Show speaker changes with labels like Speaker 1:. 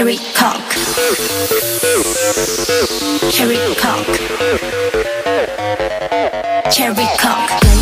Speaker 1: Cherry cock. Cherry cock. Cherry cock.